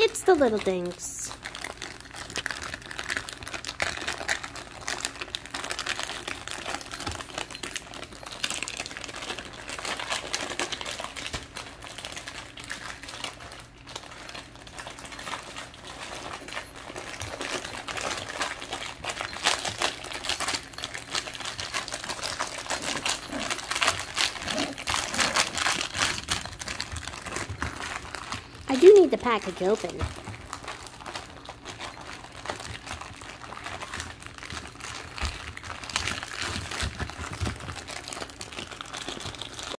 It's the little things. I do need the package open.